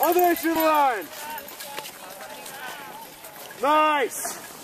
On the line. Nice.